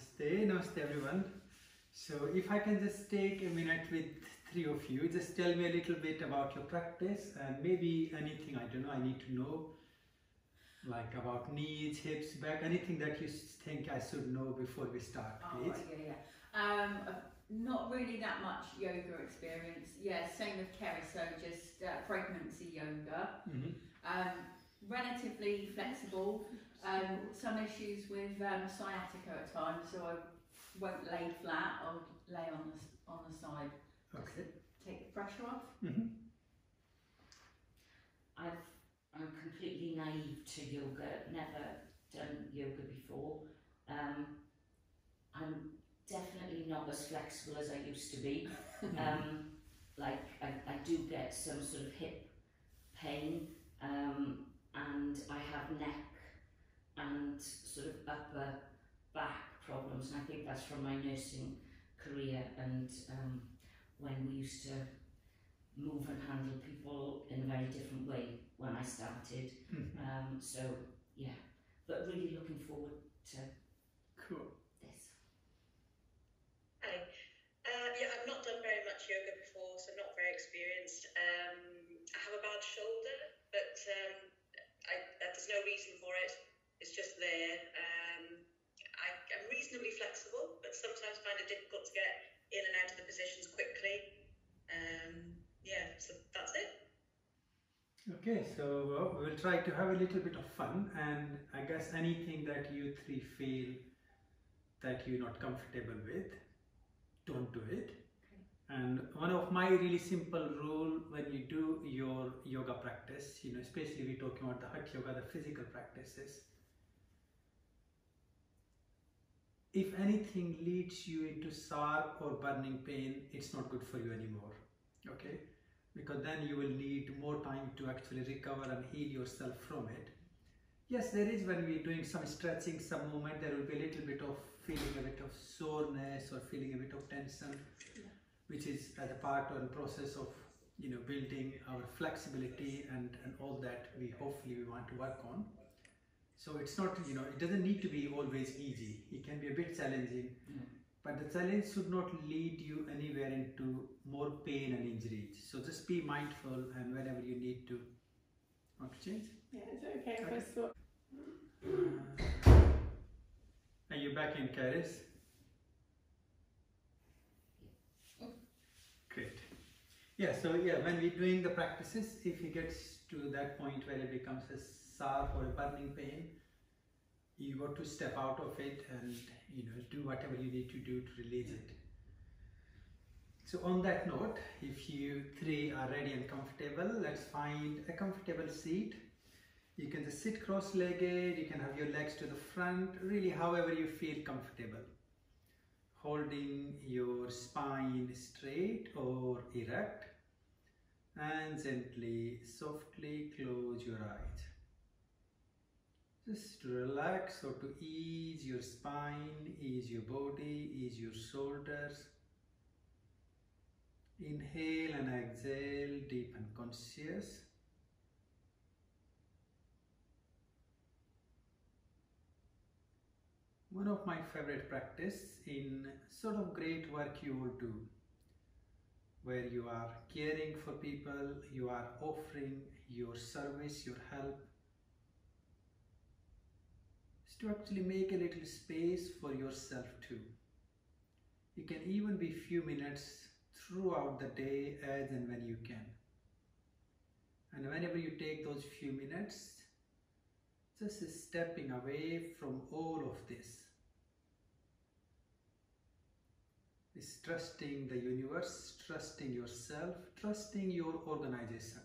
Namaste, namaste everyone. So if I can just take a minute with three of you, just tell me a little bit about your practice and maybe anything, I don't know, I need to know, like about knees, hips, back, anything that you think I should know before we start, Oh, please. right, yeah, yeah. Um, uh, not really that much yoga experience. Yeah, same with Kerry, so just uh, pregnancy yoga. Mhm. Um, relatively flexible. Um, some issues with um, sciatica at times, so I won't lay flat. I'll lay on the on the side just Okay. to take the pressure off. Mhm. I've, I'm completely naive to yoga, never done yoga before. Um, I'm definitely not as flexible as I used to be. Um, like, I, I do get some sort of hip pain, um, and I have neck and sort of upper back problems, and I think that's from my nursing career and um, when we used to move and handle people in a very different way when I started. Mhm. Um, so yeah, but really looking forward to Cool. this. Hi. Uh, yeah, I've not done very much yoga before, so I'm not very experienced. Um, I have a bad shoulder, but um, I, there's no reason for it. It's just there. Um, I, I'm reasonably flexible, but sometimes find it difficult to get in and out of the positions quickly. Um, yeah, so that's it. Okay, so we'll try to have a little bit of fun and I guess anything that you three feel that you're not comfortable with, don't do it. And one of my really simple rule when you do your yoga practice, you know, especially we're talking about the Hatha Yoga, the physical practices. If anything leads you into sharp or burning pain, it's not good for you anymore. Okay? because then you will need more time to actually recover and heal yourself from it. Yes, there is when we're doing some stretching, some movement, there will be a little bit of feeling a bit of soreness or feeling a bit of tension, Yeah. Which is as a part and process of you know building our flexibility and, and all that we hopefully we want to work on. So it's not you know it doesn't need to be always easy. It can be a bit challenging, Mm. but the challenge should not lead you anywhere into more pain and injuries. So just be mindful and whenever you need to. Want to change? Yeah, is it okay if I Okay. swap? Are you back in Caris? Great. Yeah, so yeah, when we're doing the practices, if it gets to that point where it becomes a sharp or a burning pain, you got to step out of it and you know do whatever you need to do to release it. So on that note, if you three are ready and comfortable, let's find a comfortable seat. You can just sit cross-legged, you can have your legs to the front, really however you feel comfortable. Holding your spine straight or erect and gently, softly close your eyes. Just to relax or to ease your spine, ease your body, ease your shoulders. Inhale and exhale, deep and conscious. One of my favorite practice in sort of great work you will do where you are caring for people, you are offering your service, your help is to actually make a little space for yourself too. You can even be few minutes throughout the day as and when you can. And whenever you take those few minutes, just stepping away from all of this. Is trusting the universe, trusting yourself, trusting your organization.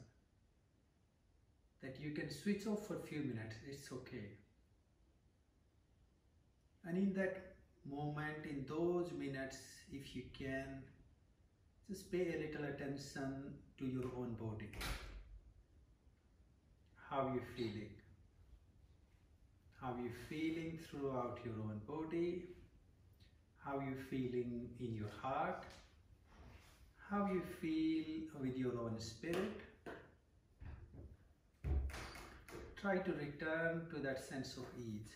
That you can switch off for a few minutes, it's okay. And in that moment, in those minutes, if you can, just pay a little attention to your own body. How you feeling? How you feeling throughout your own body? How you feeling in your heart? How you feel with your own spirit? Try to return to that sense of ease.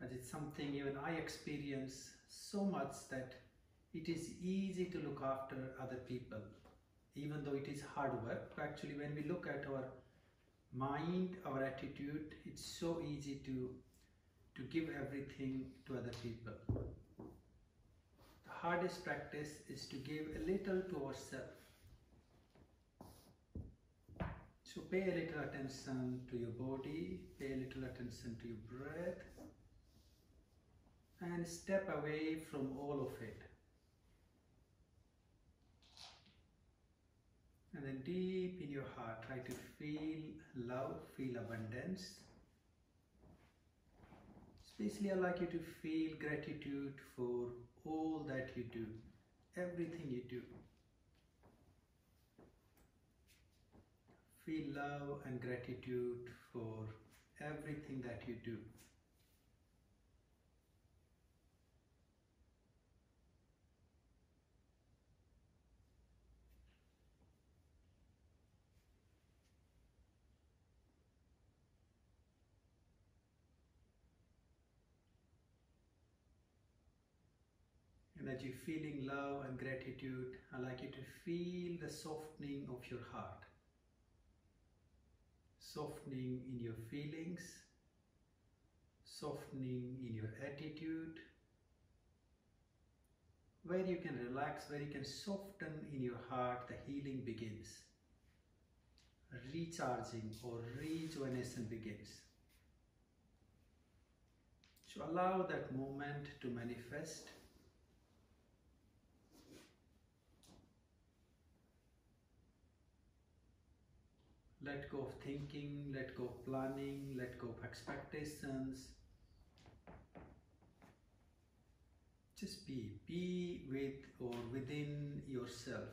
As it's something even I experience so much that it is easy to look after other people, even though it is hard work. Actually, when we look at our mind, our attitude, it's so easy to to give everything to other people. The hardest practice is to give a little to ourselves. So pay a little attention to your body, pay a little attention to your breath, and step away from all of it. And then deep in your heart, try to feel love, feel abundance. Especially, I'd like you to feel gratitude for all that you do, everything you do. Feel love and gratitude for everything that you do. And as you're feeling love and gratitude, I'd like you to feel the softening of your heart. Softening in your feelings, softening in your attitude, where you can relax, where you can soften in your heart, the healing begins. Recharging or rejuvenation begins. So allow that moment to manifest. Let go of thinking, let go of planning, let go of expectations. Just be, be with or within yourself.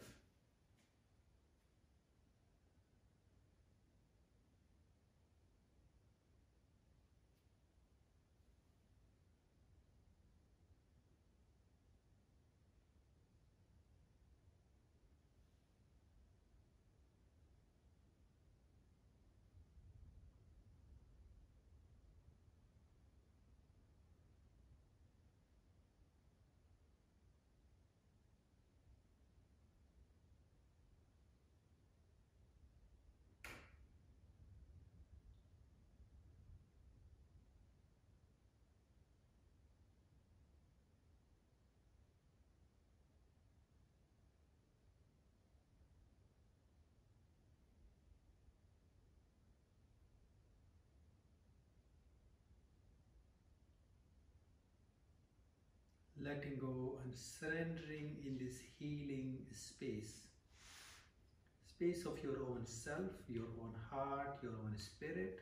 Letting go and surrendering in this healing space. Space of your own self, your own heart, your own spirit.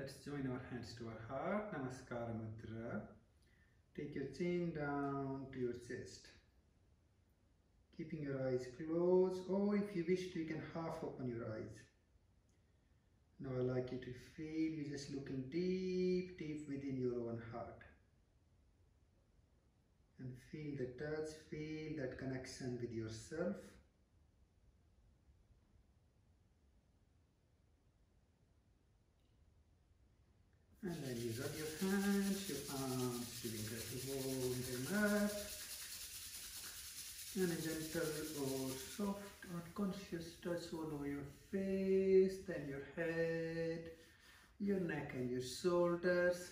Let's join our hands to our heart. Namaskara Mudra. Take your chin down to your chest. Keeping your eyes closed, or if you wish to, you can half open your eyes. Now I like you to feel you just looking deep, deep within your own heart. And feel the touch, feel that connection with yourself. And then you rub your hands, your arms, feeling grateful in the mat. And a gentle or soft or conscious touch all over your face, then your head, your neck and your shoulders.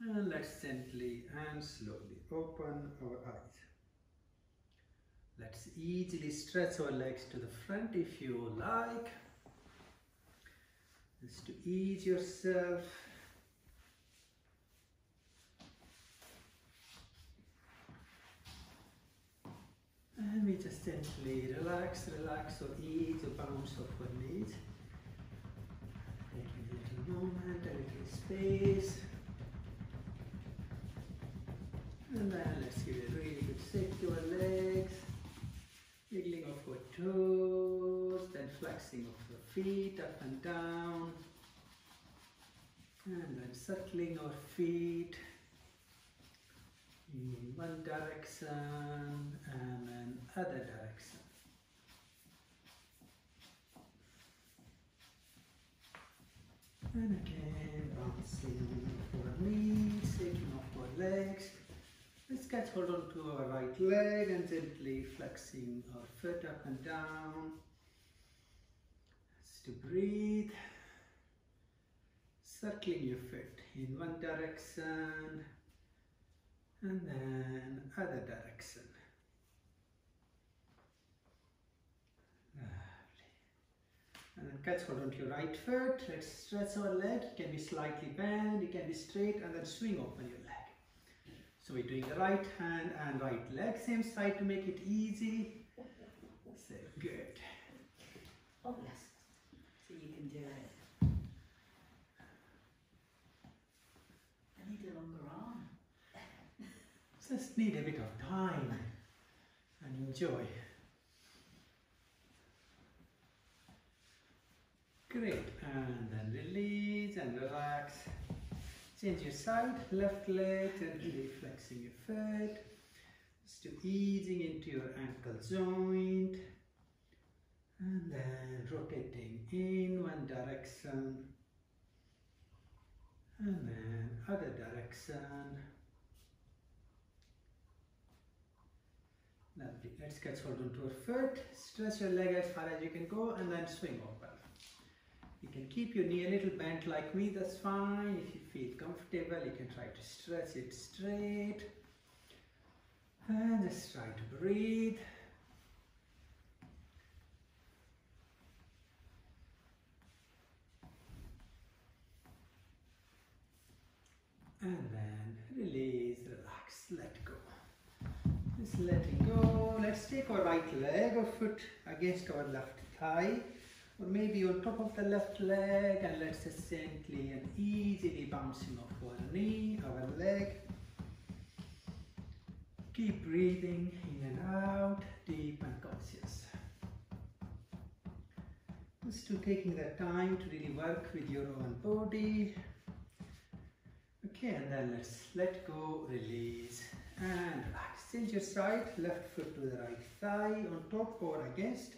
And let's gently and slowly open our eyes. Let's easily stretch our legs to the front if you like is to ease yourself and we just gently relax, relax or ease or bounce off what needs. Take a little moment, a little space. And then let's give it a really good shake to our legs, wiggling off our toes flexing of the feet up and down. And then circling our feet in one direction and then other direction. And again, bouncing off our knees, shaking off our legs. Let's catch hold on to our right leg and gently flexing our foot up and down. To breathe. Circling your foot in one direction and then other direction. Lovely. And then catch hold onto your right foot. Let's stretch our leg. It can be slightly bent, it can be straight, and then swing open your leg. So we're doing the right hand and right leg, same side to make it easy. So good. Oh yes. So you can do it. I need a longer arm. Need a bit of time and enjoy. Great, and then release and relax. Change your side, left leg, gently flexing your foot. Still easing into your ankle joint. And then rotating in one direction. And then other direction. Lovely. Let's catch hold onto our foot. Stretch your leg as far as you can go and then swing open. You can keep your knee a little bent like me, that's fine. If you feel comfortable, you can try to stretch it straight. And just try to breathe. And then release, relax, let go. Just letting Take our right leg or foot against our left thigh or maybe on top of the left leg and let's just gently and easily bouncing off our knee, our leg. Keep breathing in and out, deep and conscious. Just to taking the time to really work with your own body. Okay, and then let's let go, release, and relax. Change your side, left foot to the right thigh, on top or against,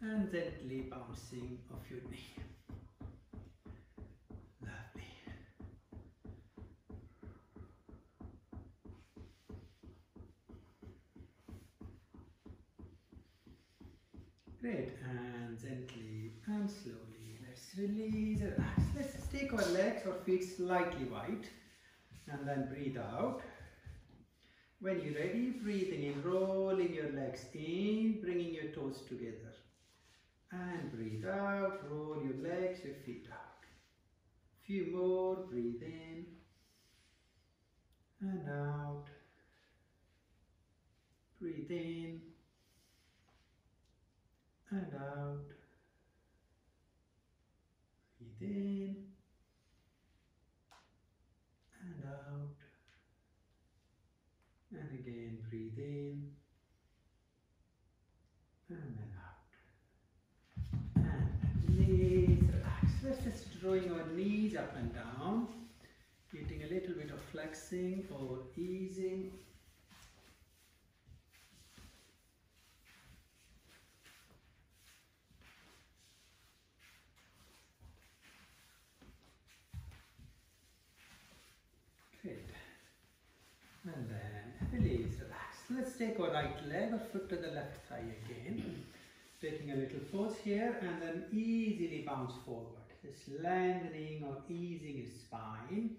and gently bouncing of your knee. Lovely. Great, and gently and slowly, let's release, relax. Let's take our legs or feet slightly wide, and then breathe out. When you're ready, breathing in, rolling your legs in, bringing your toes together. And breathe out, roll your legs, your feet out. Few more, breathe in and out. Breathe in and out. Breathe in and out. And again, breathe in and then out. And knees relax. Let's just drawing our knees up and down, getting a little bit of flexing or easing. Great. And then release, relax. Take our right leg or foot to the left thigh again. Taking a little pause here and then easily bounce forward. Just lengthening or easing your spine.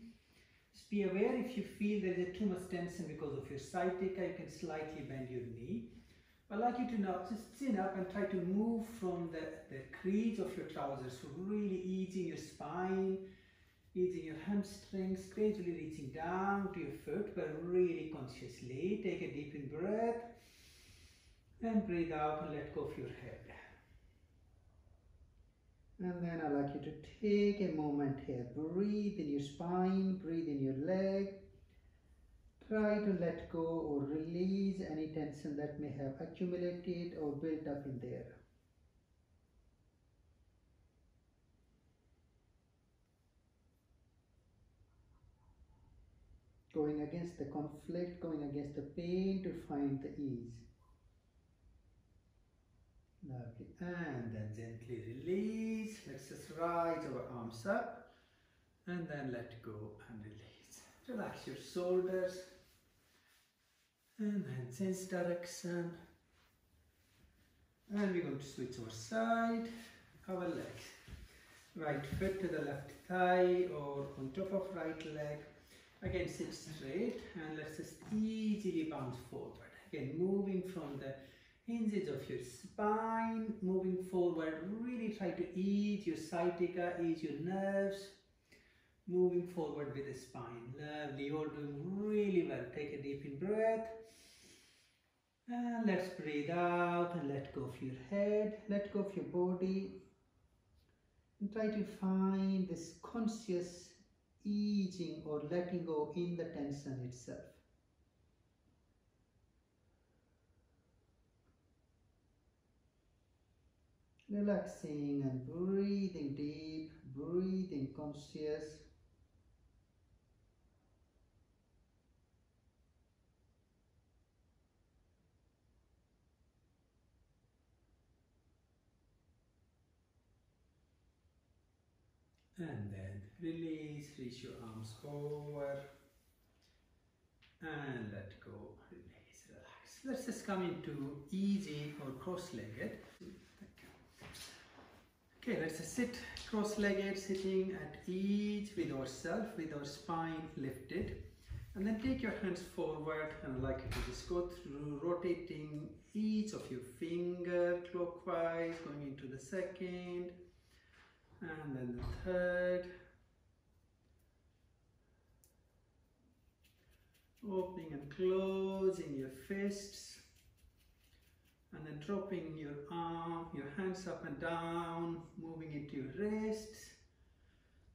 Just be aware if you feel there is too much tension because of your sciatica, you can slightly bend your knee. I'd like you to now just chin up and try to move from the, the crease of your trousers. So really easing your spine, easing your hamstrings, gradually reaching down to your foot, but really consciously. Take a deep in breath And breathe out and let go of your head. And then I'd like you to take a moment here. Breathe in your spine, breathe in your leg. Try to let go or release any tension that may have accumulated or built up in there. Going against the conflict, going against the pain to find the ease. Lovely. And then gently release. Let's just rise our arms up and then let go and release. Relax your shoulders and then change direction. And we're going to switch our side, our legs. Right foot to the left thigh or on top of right leg. Again, sit straight and let's just easily bounce forward. Again, moving from the hinges of your spine, moving forward. Really try to ease your sciatica, ease your nerves. Moving forward with the spine. Lovely, you're doing really well. Take a deep in breath. And let's breathe out and let go of your head, let go of your body. And try to find this conscious easing or letting go in the tension itself. Relaxing and breathing deep, breathing conscious. And release, reach your arms over and let go, release, relax. Let's just come into easy or cross-legged. Okay, let's sit cross-legged, sitting at ease with ourselves, with our spine lifted. And then take your hands forward and like to just go through rotating each of your finger clockwise, going into the second, and then the third. Opening and closing your fists and then dropping your arm, your hands up and down, moving into your wrists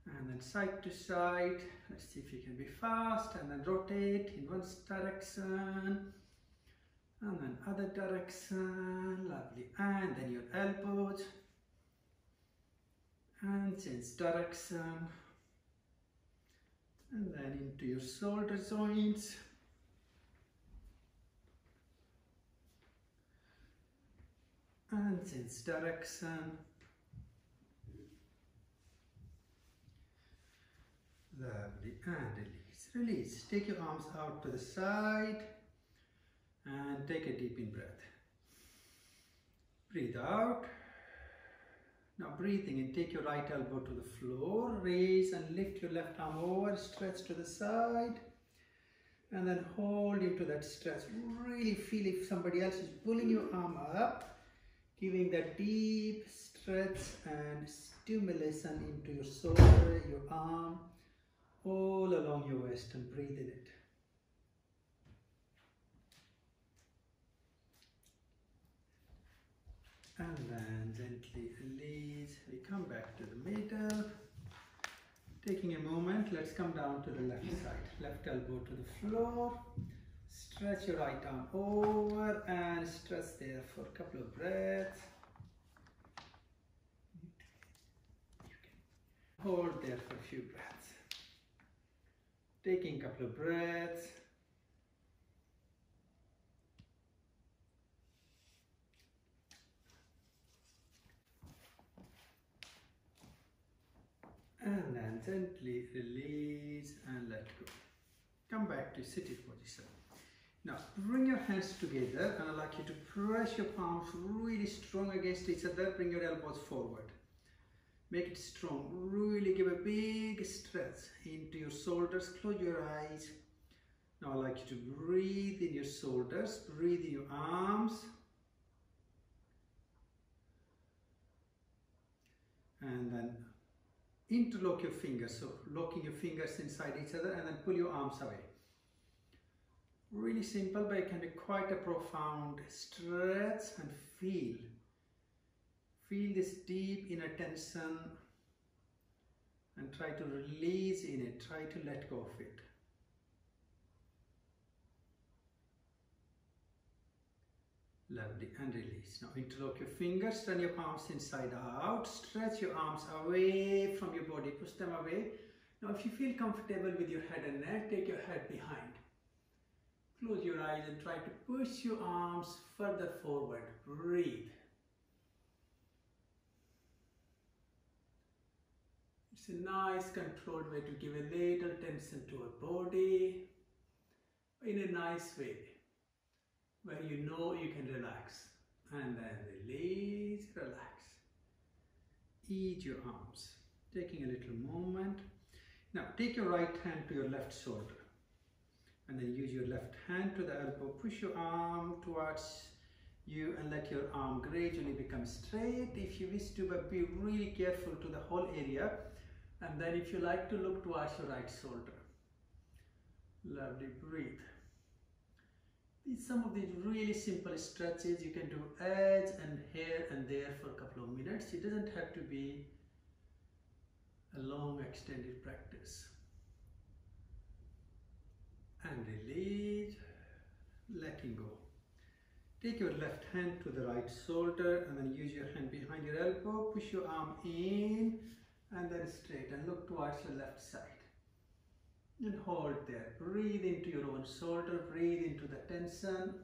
and then side to side. Let's see if you can be fast and then rotate in one direction and then other direction, lovely. And then your elbows and change direction and then into your shoulder joints. And change direction. Lovely and release release take your arms out to the side and take a deep in breath. Breathe out now breathing in, take your right elbow to the floor, raise and lift your left arm over, stretch to the side, and then hold into that stretch. Really feel if somebody else is pulling your arm up, giving that deep stretch and stimulation into your shoulder, your arm, all along your waist and breathe in it. And then gently release. We come back to the middle. Taking a moment let's come down to the left side. Left elbow to the floor. Stretch your right arm over and stretch there for a couple of breaths. Hold there for a few breaths. Taking a couple of breaths and then gently release and let go. Come back to seated position. Now bring your hands together and I'd like you to press your palms really strong against each other. Bring your elbows forward. Make it strong. Really give a big stretch into your shoulders. Close your eyes. Now I'd like you to breathe in your shoulders. Breathe in your arms. And then interlock your fingers, so locking your fingers inside each other and then pull your arms away. Really simple, but it can be quite a profound stretch and feel. Feel this deep inner tension and try to release in it, try to let go of it. Lovely, and release. Now interlock your fingers, turn your palms inside out, stretch your arms away from your body, push them away. Now if you feel comfortable with your head and neck, take your head behind. Close your eyes and try to push your arms further forward. Breathe. It's a nice controlled way to give a little tension to our body in a nice way where you know you can relax and then release, relax. Ease your arms, taking a little moment. Now take your right hand to your left shoulder and then use your left hand to the elbow. Push your arm towards you and let your arm gradually become straight. If you wish to, but be really careful to the whole area and then if you like to look towards your right shoulder. Lovely, breathe. These some of these really simple stretches you can do edge and here and there for a couple of minutes. It doesn't have to be a long extended practice. And release, letting go. Take your left hand to the right shoulder and then use your hand behind your elbow. Push your arm in and then straight and look towards your left side. And hold there. Breathe into your own shoulder, breathe into the tension.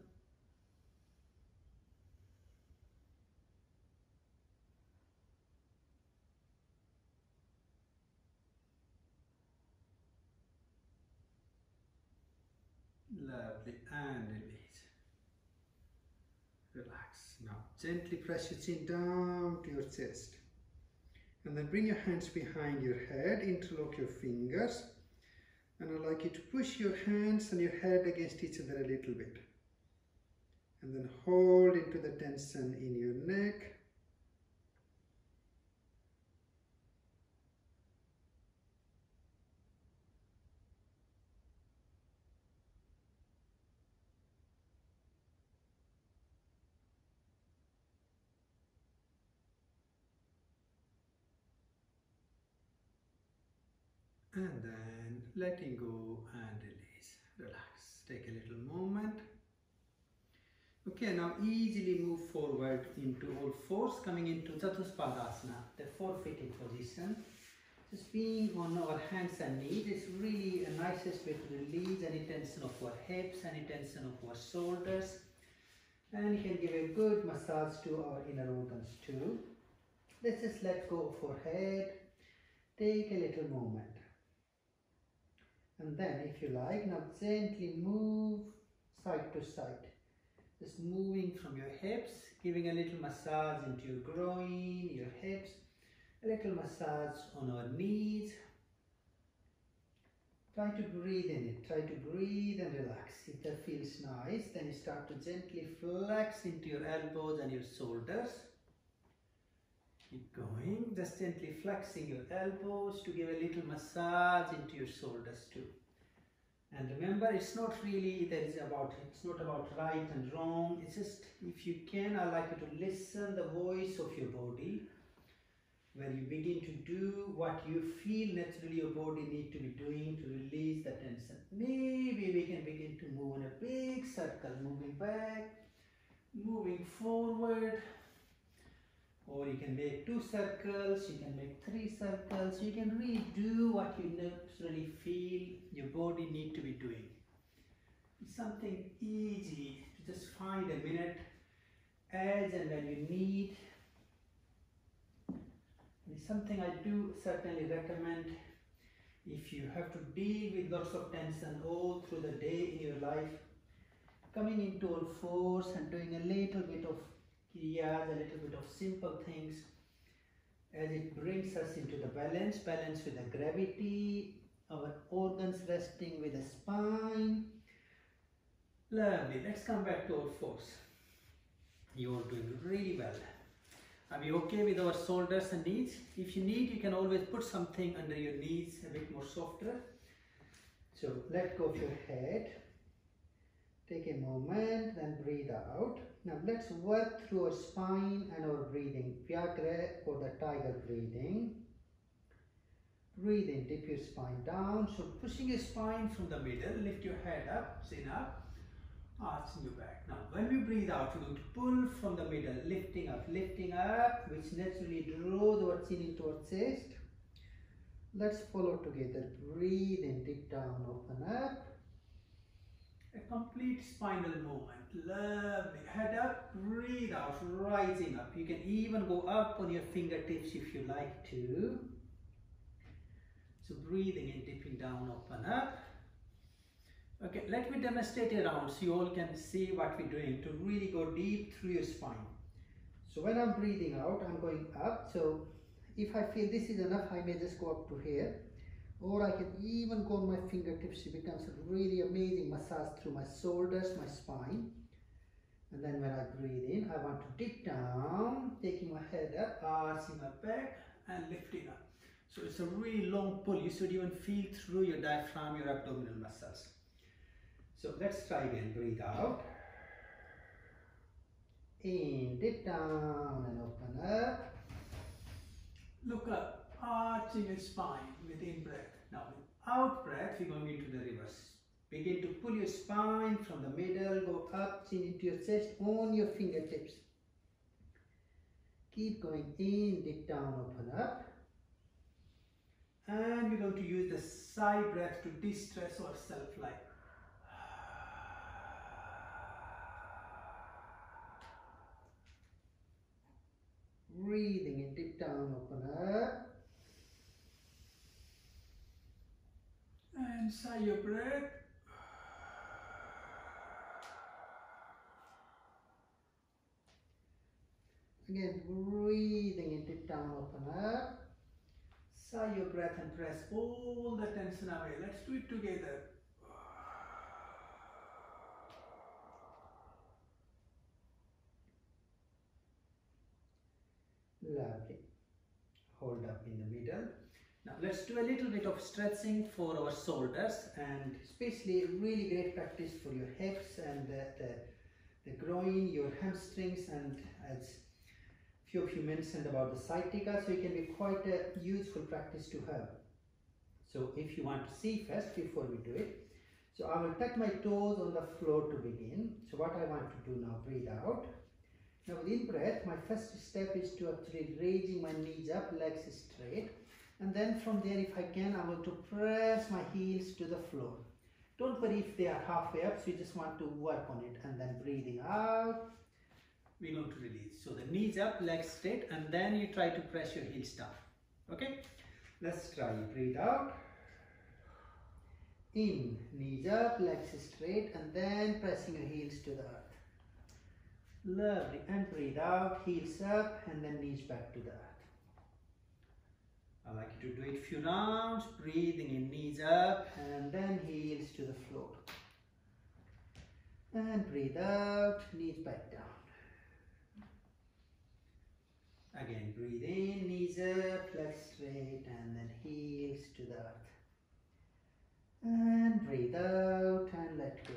Lovely, and release. Relax. Now, gently press your chin down to your chest. And then bring your hands behind your head, interlock your fingers. And I'd like you to push your hands and your head against each other a little bit. And then hold into the tension in your neck. and then letting go and release. Relax. Take a little moment. Okay now easily move forward into all fours coming into chatuspadasana the forfeited position. Just being on our hands and knees is really a nicest way to release any tension of our hips any tension of our shoulders. And you can give a good massage to our inner organs too. Let's just let go of our head. Take a little moment and then if you like now gently move side to side. Just moving from your hips giving a little massage into your groin your hips. A little massage on our knees. Try to breathe in it. Try to breathe and relax. If that feels nice then you start to gently flex into your elbows and your shoulders Keep going, just gently flexing your elbows to give a little massage into your shoulders too. And remember, it's not really, there is about, it's not about right and wrong. It's just, if you can, I like you to listen the voice of your body where you begin to do what you feel naturally your body need to be doing to release the tension. Maybe we can begin to move in a big circle, moving back, moving forward, or you can make two circles, you can make three circles, you can really do what you naturally feel your body need to be doing. It's something easy to just find a minute as and when you need. It's something I do certainly recommend if you have to deal with lots of tension all through the day in your life. Coming into all fours and doing a little bit of kriyas, a little bit of simple things as it brings us into the balance, balance with the gravity, our organs resting with the spine. Lovely, let's come back to our fours. You are doing really well. Are we okay with our shoulders and knees? If you need, you can always put something under your knees a bit more softer. So let go of your head Take a moment, then breathe out. Now let's work through our spine and our breathing. Vyagra or the tiger breathing. Breathe in, dip your spine down. So pushing your spine from the middle, lift your head up, chin up, arching your back. Now when we breathe out, we're going to pull from the middle, lifting up, lifting up, which naturally draws our chin into our chest. Let's follow together. Breathe in, dip down, open up. A complete spinal movement. Lovely. Head up, breathe out, rising up. You can even go up on your fingertips if you like to. So breathing in, dipping down, open up. Okay, let me demonstrate around so you all can see what we're doing to really go deep through your spine. So when I'm breathing out, I'm going up. So if I feel this is enough, I may just go up to here or I can even go on my fingertips it becomes a really amazing massage through my shoulders my spine and then when I breathe in I want to dip down taking my head up arching my back and lifting up. So it's a really long pull. You should even feel through your diaphragm your abdominal muscles. So let's try again. Breathe out. In dip down and open up. Look up arching your spine with in breath. Now with out breath, we're going into the reverse. Begin to pull your spine from the middle, go up, chin into your chest on your fingertips. Keep going in, dip down, open up. And we're going to use the sigh breath to distress ourselves like breathing in, dip down, open up. and sigh your breath. Again, breathing in, deep down, open up. Sigh your breath and press all the tension away. Let's do it together. Lovely. Hold up in the middle. Now let's do a little bit of stretching for our shoulders and especially really great practice for your hips and the, the, the groin, your hamstrings and as few of you mentioned about the sciatica so it can be quite a useful practice to have. So if you want to see first before we do it, so I will touch my toes on the floor to begin. So what I want to do now, breathe out. Now with in breath, my first step is to actually raising my knees up, legs straight and then from there if I can I want to press my heels to the floor don't worry if they are halfway up so you just want to work on it and then breathing out we're going to release. So the knees up legs straight and then you try to press your heels down okay? Let's try. Breathe out. In. Knees up legs straight and then pressing your heels to the earth. Lovely. And breathe out. Heels up and then knees back to the earth. I like you to do it a few rounds, breathing in. Knees up and then heels to the floor. And breathe out, knees back down. Again, breathe in, knees up, legs straight and then heels to the earth. And breathe out and let go.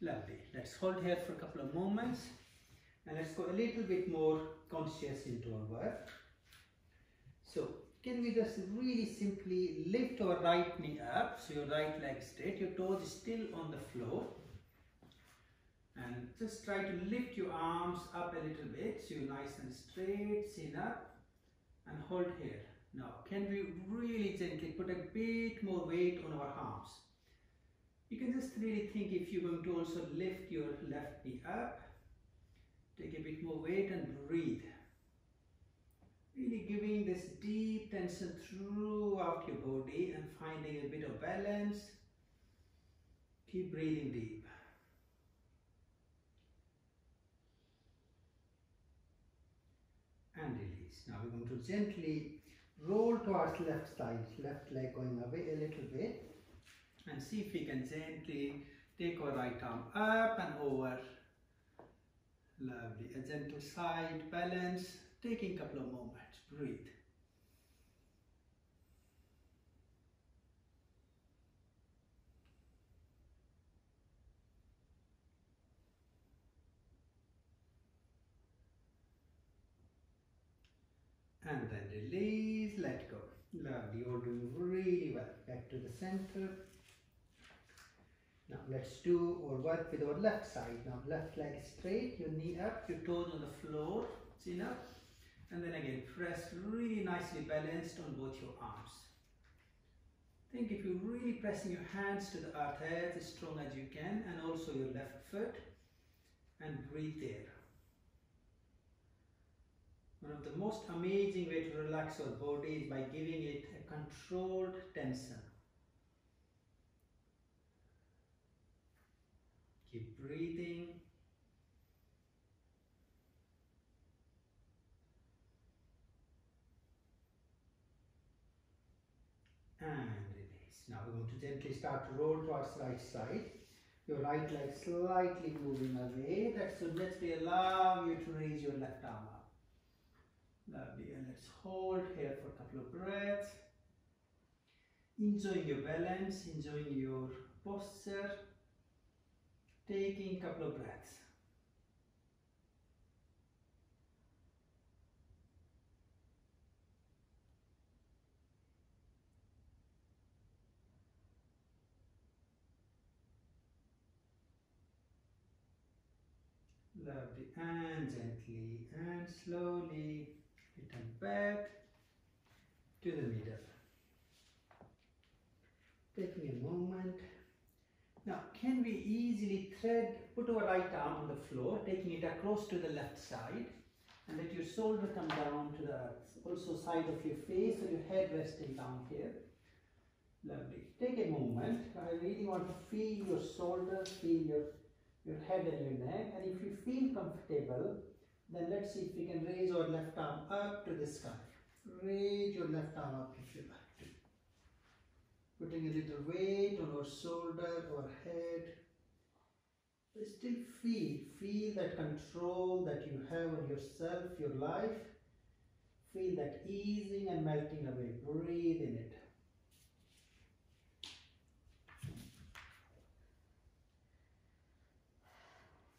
Lovely. Let's hold here for a couple of moments. And let's go a little bit more conscious into our work. So can we just really simply lift our right knee up, so your right leg straight, your toes still on the floor. And just try to lift your arms up a little bit, so you're nice and straight, chin up, and hold here. Now, can we really gently put a bit more weight on our arms? You can just really think if you're going to also lift your left knee up, Take a bit more weight and breathe. Really giving this deep tension throughout your body and finding a bit of balance. Keep breathing deep. And release. Now we're going to gently roll towards left side, left leg going away a little bit. And see if we can gently take our right arm up and over Lovely. A gentle side balance. Taking a couple of moments. Breathe. And then release, let go. Lovely, you're doing really well. Back to the center. Now let's do or work with our left side. Now left leg straight, your knee up, your toes on the floor, chin up. And then again, press really nicely balanced on both your arms. Think if you're really pressing your hands to the earth as strong as you can and also your left foot and breathe there. One of the most amazing way to relax your body is by giving it a controlled tension. Keep breathing. And release. Now we're going to gently start to roll towards right side. Your right leg slightly moving away. That should gently allow you to raise your left arm up. Lovely. And let's hold here for a couple of breaths. Enjoying your balance, enjoying your posture. Taking a couple of breaths. Lovely. And gently and slowly return back to the middle. Taking a moment. Now, can we easily thread, put our right arm on the floor, taking it across to the left side, and let your shoulder come down to the. Also side of your face so your head resting down here. Lovely. Take a moment. I really want to feel your shoulders, feel your, your head and your neck. And if you feel comfortable, then let's see if we can raise our left arm up to the sky. Raise your left arm up if you like. Putting a little weight on our shoulder or head. But still feel, feel that control that you have on yourself, your life. Feel that easing and melting away. Breathe in it.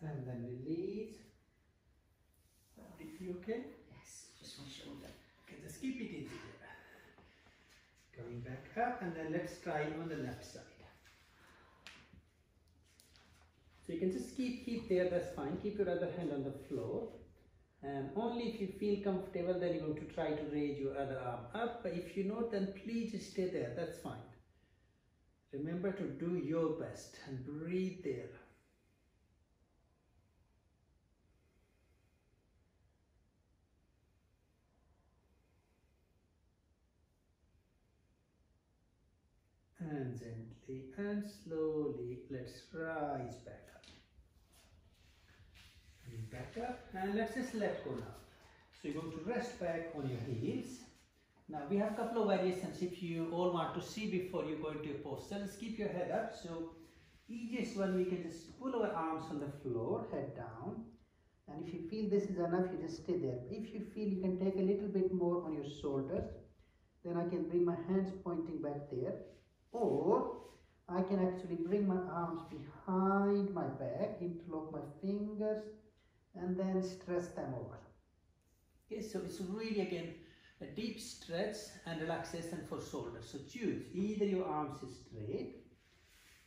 And then release. You okay? Yes, just my shoulder. Okay, just keep it easy there. Coming back up and then let's try on the left side. So you can just keep keep there, that's fine. Keep your other hand on the floor. And only if you feel comfortable then you're going to try to raise your other arm up. But if you not then please just stay there, that's fine. Remember to do your best and breathe there. and gently and slowly let's rise back up. And back up and let's just let go now. So you're going to rest back on your heels. Now we have a couple of variations. If you all want to see before you go into your posture let's keep your head up. So easiest one we can just pull our arms on the floor head down. And if you feel this is enough you just stay there. If you feel you can take a little bit more on your shoulders then I can bring my hands pointing back there. Or I can actually bring my arms behind my back, interlock my fingers and then stretch them over. Okay, so it's really again a deep stretch and relaxation for shoulders. So choose either your arms is straight,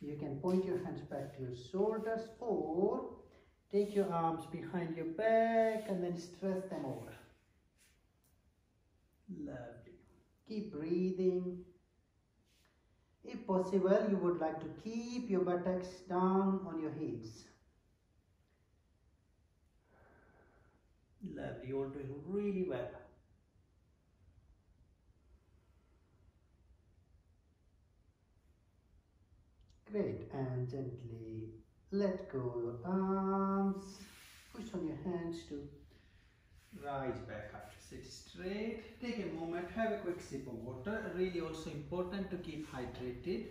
you can point your hands back to your shoulders or take your arms behind your back and then stretch them over. Lovely. Keep breathing. If possible, you would like to keep your buttocks down on your hips. Lovely, you're doing really well. Great, and gently let go your arms. Push on your hands to rise back up. Sit straight. Take a moment. Have a quick sip of water. Really also important to keep hydrated.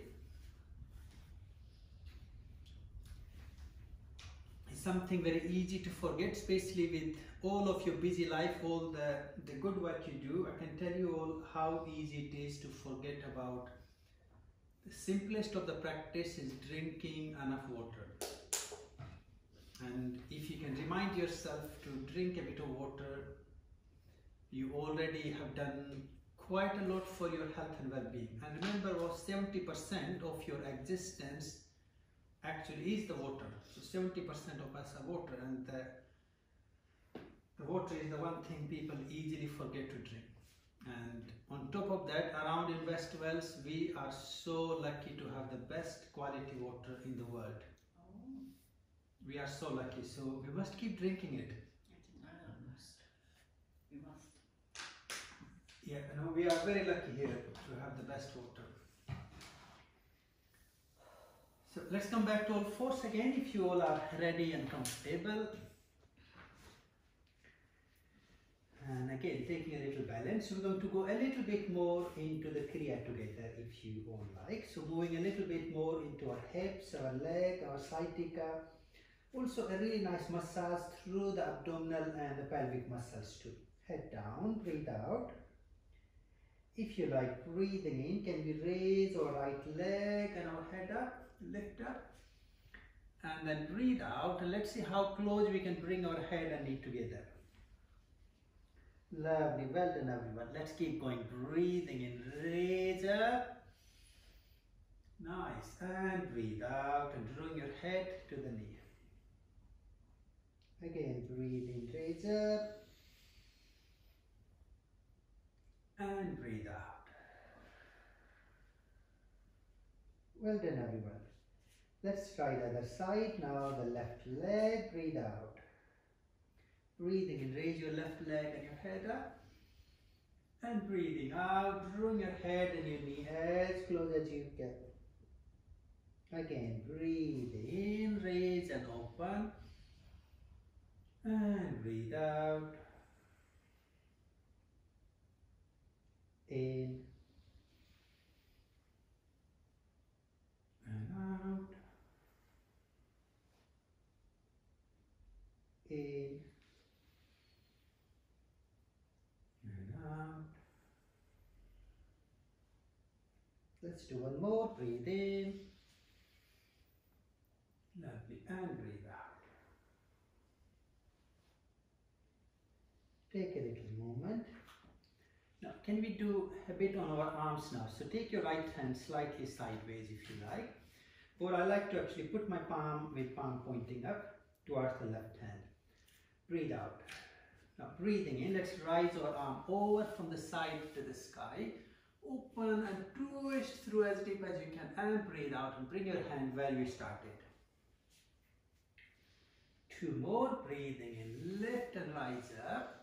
It's something very easy to forget, especially with all of your busy life, all the, the good work you do. I can tell you all how easy it is to forget about the simplest of the practice is drinking enough water. And if you can remind yourself to drink a bit of water you already have done quite a lot for your health and well-being. And remember, about 70% of your existence actually is the water. So 70% of us are water, and the, the water is the one thing people easily forget to drink. And on top of that, around in West Wales, we are so lucky to have the best quality water in the world. Oh, We are so lucky, so we must keep drinking it. I didn't know that. Must. We must. Yeah, know, we are very lucky here to have the best water. So let's come back to all fours again if you all are ready and comfortable. And again, taking a little balance, we're going to go a little bit more into the Kriya together if you all like. So moving a little bit more into our hips, our leg, our sciatica. Also a really nice massage through the abdominal and the pelvic muscles too. Head down, breathe out. If you like breathing in, can we raise our right leg and our head up, lift up, and then breathe out. Let's see how close we can bring our head and knee together. Lovely, well done everyone. Let's keep going. Breathing in, raise up. Nice, and breathe out and drawing your head to the knee. Again, breathe in, raise up. And breathe out. Well done everyone. Let's try the other side. Now the left leg, breathe out. Breathing in, raise your left leg and your head up. And breathing out, drawing your head and your knee as close as you can. Again, breathe in, raise and open. And breathe out. In and out. In and out. Let's do one more. Breathe in. Lovely. And breathe out. Take a little can we do a bit on our arms now? So take your right hand slightly sideways if you like. Or I like to actually put my palm with palm pointing up towards the left hand. Breathe out. Now breathing in, let's rise our arm over from the side to the sky. Open and twist through as deep as you can and breathe out and bring your hand where you started. Two more, breathing in, lift and rise up.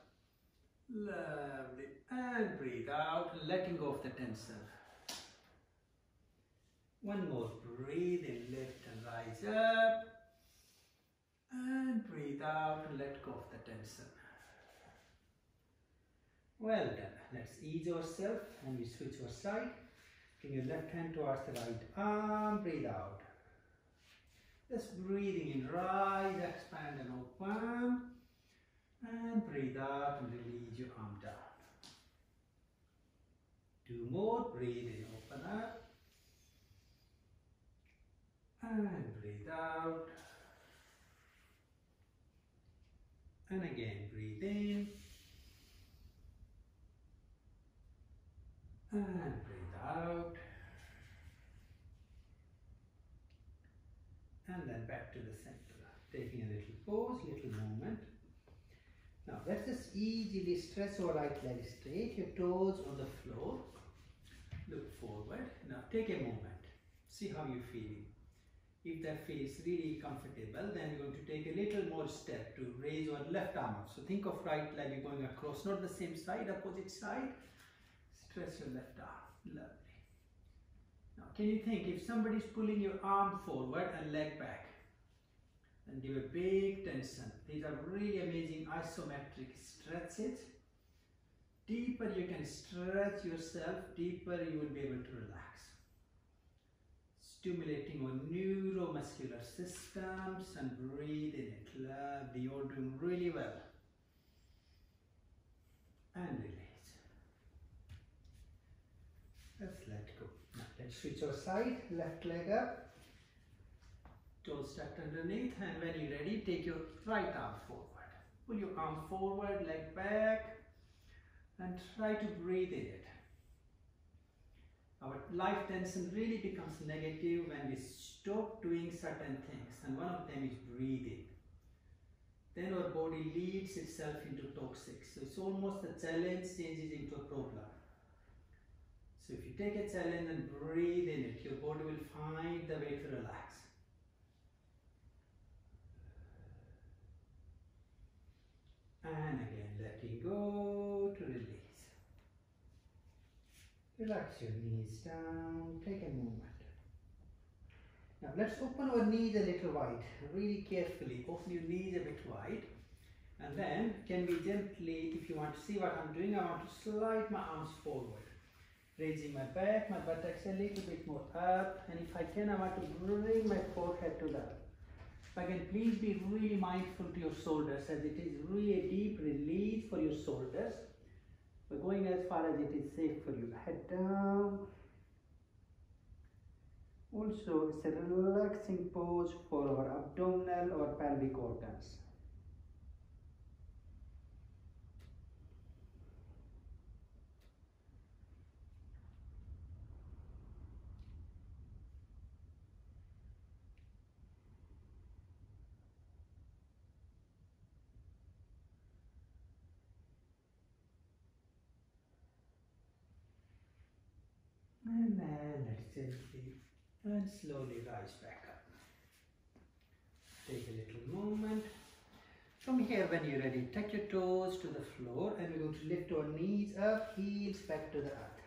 Lovely. And breathe out, letting go of the tension. One more. Breathe in, lift and rise up. And breathe out let go of the tension. Well done. Let's ease ourselves and we switch our side. Bring your left hand towards the right arm. Breathe out. Just breathing in, rise, expand and open. And breathe out and release your arm down. Two more, breathe in, open up. And breathe out. And again, breathe in. And breathe out. And then back to the center. Taking a little pause. Now let's just easily stretch our right leg straight, your toes on the floor. Look forward. Now take a moment. See how you're feeling. If that feels really comfortable, then we're going to take a little more step to raise your left arm up. So think of right leg going across, not the same side, opposite side. Stretch your left arm. Lovely. Now can you think if somebody's pulling your arm forward and leg back? And give a big tension. These are really amazing isometric stretches. Deeper you can stretch yourself, deeper you will be able to relax. Stimulating our neuromuscular systems and breathe in it. Lovely, you're doing really well. And release. Let's let go. Now let's switch our side, left leg up toes tucked underneath and when you're ready take your right arm forward pull your arm forward leg back and try to breathe in it. Our life tension really becomes negative when we stop doing certain things, and one of them is breathing. Then our body leads itself into toxic. So it's almost the challenge changes into a problem. So if you take a challenge and breathe in it, your body will find the way to relax. And again, letting go to release. Relax your knees down, take a moment. Now let's open our knees a little wide, really carefully. Open your knees a bit wide. And then can we gently, if you want to see what I'm doing, I want to slide my arms forward. Raising my back, my buttocks a little bit more up. And if I can, I want to bring my forehead to the Again, please be really mindful to your shoulders as it is really a deep release for your shoulders. We're going as far as it is safe for you. Head down. Also, it's a relaxing pose for our abdominal or pelvic organs. And then gently and slowly rise back up. Take a little moment. From here, when you're ready, take your toes to the floor and we're going to lift our knees up, heels back to the earth.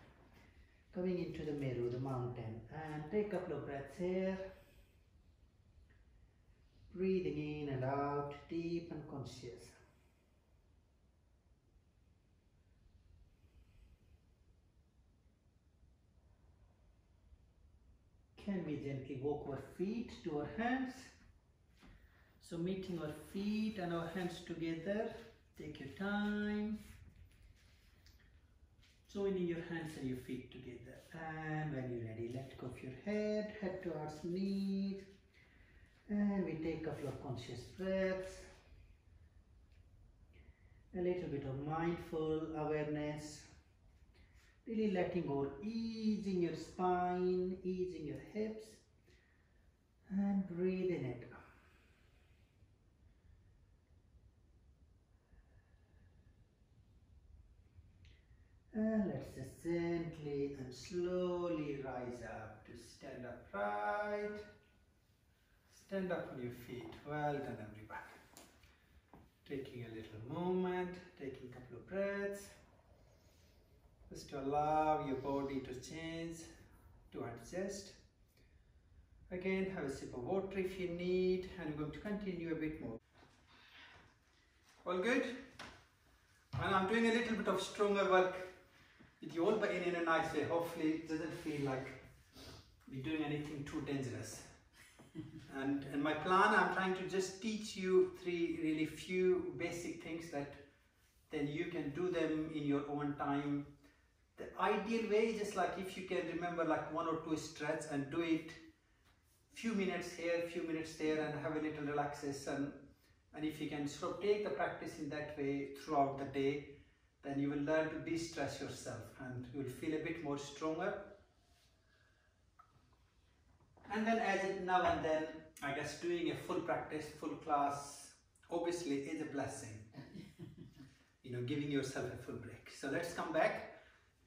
Coming into the Meru, the mountain. And take a couple of breaths here. Breathing in and out, deep and conscious. Can we gently walk our feet to our hands? So meeting our feet and our hands together. Take your time. Joining your hands and your feet together. And when you're ready, let go of your head, head towards knees. And we take a couple of conscious breaths. A little bit of mindful awareness really letting go, easing your spine, easing your hips, and breathing it. And let's just gently and slowly rise up to stand upright. Stand up on your feet. Well done, everybody. Taking a little moment, taking a couple of breaths. Just to allow your body to change, to adjust. Again, have a sip of water if you need, and we're going to continue a bit more. All good? And I'm doing a little bit of stronger work with you all, but in, in a nice way. Hopefully, it doesn't feel like we're doing anything too dangerous. and, and my plan, I'm trying to just teach you three really few basic things that then you can do them in your own time the ideal way is just like if you can remember like one or two stretch and do it few minutes here, few minutes there and have a little relaxation. And if you can sort of take the practice in that way throughout the day then you will learn to de-stress yourself and you will feel a bit more stronger. And then as it now and then I guess doing a full practice, full class obviously is a blessing. You know giving yourself a full break. So let's come back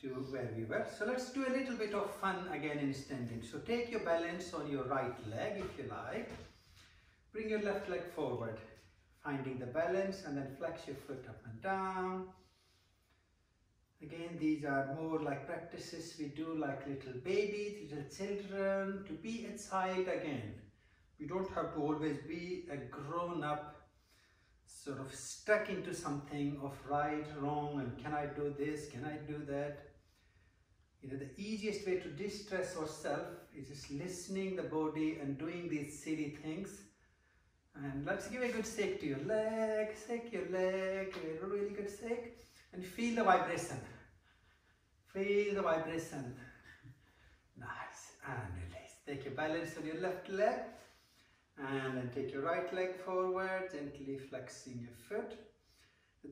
to where we were. So let's do a little bit of fun again in standing. So take your balance on your right leg if you like. Bring your left leg forward, finding the balance and then flex your foot up and down. Again, these are more like practices we do like little babies, little children, to be a child again. We don't have to always be a grown-up sort of stuck into something of right, wrong, and can I do this, can I do that? You know, the easiest way to distress ourselves is just listening the body and doing these silly things. And let's give a good shake to your leg, shake your leg, a really good shake, and feel the vibration. Feel the vibration. Nice, and release. Take your balance on your left leg, and then take your right leg forward, gently flexing your foot.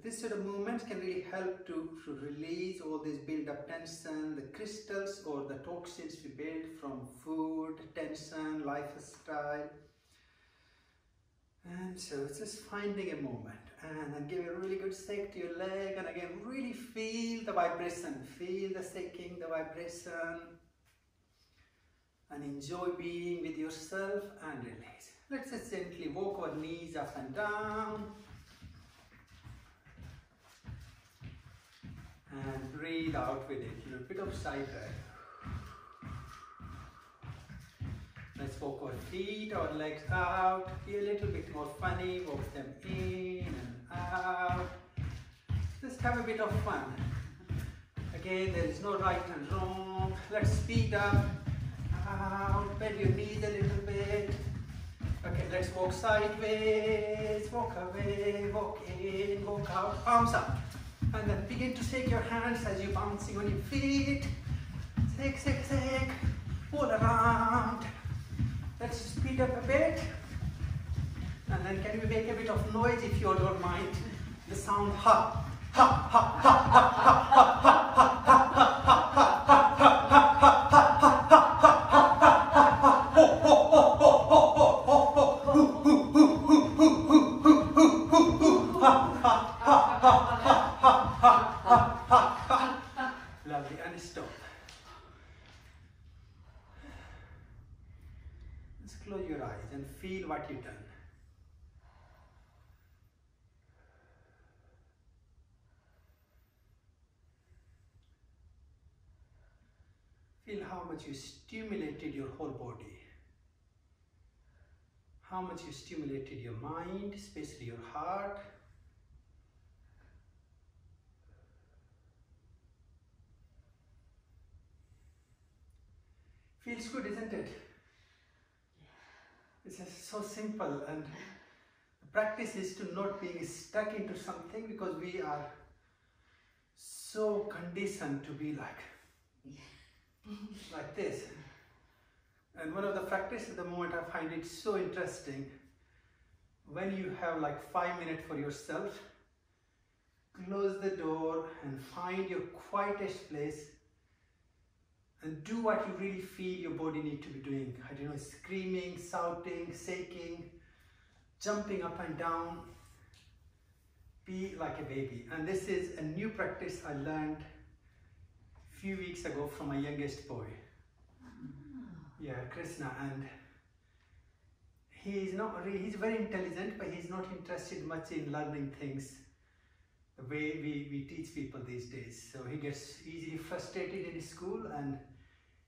This sort of movements can really help to, to release all this build up tension, the crystals or the toxins we build from food, tension, lifestyle. And so it's just finding a moment. And then give a really good shake to your leg and again really feel the vibration, feel the shaking, the vibration. And enjoy being with yourself and release. Let's just gently walk our knees up and down and breathe out with it, a little bit of side breath. Let's walk our feet, our legs out, be a little bit more funny, walk them in and out. Just have a bit of fun. Again, there is no right and wrong. Let's speed up, out, bend your knees a little bit. Okay, let's walk sideways, walk away, walk in, walk out, arms up. And then begin to shake your hands as you're bouncing on your feet. Shake, shake, shake, all around. Let's speed up a bit. And then can we make a bit of noise if you don't mind? The sound ha, ha, ha, ha, ha, ha, ha, ha, ha, much you stimulated your whole body. How much you stimulated your mind, especially your heart. Feels good, isn't it? It's so simple and the practice is to not being stuck into something because we are so conditioned to be like like this. And one of the practice at the moment I find it so interesting when you have like five minutes for yourself, close the door and find your quietest place and do what you really feel your body need to be doing. I don't know, screaming, shouting, shaking, jumping up and down. Be like a baby. And this is a new practice I learned a few weeks ago from my youngest boy. Mm-hmm. Yeah, Krishna, and he's not really, he's very intelligent, but he's not interested much in learning things the way we, we teach people these days. So he gets easily frustrated in school and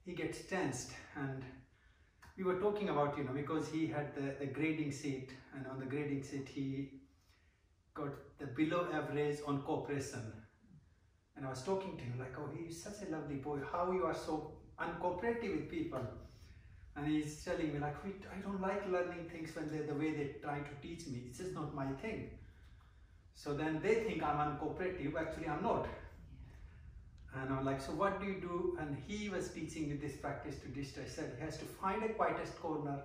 he gets tensed. And we were talking about, you know, because he had the, the grading seat and on the grading seat he got the below average on cooperation and I was talking to him like, oh, he's such a lovely boy. How you are so uncooperative with people. And he's telling me like, I don't like learning things when they're the way they try to teach me. It's just not my thing. So then they think I'm uncooperative. Actually, I'm not. And I'm like, so what do you do? And he was teaching me this practice to Dishta. I said he has to find a quietest corner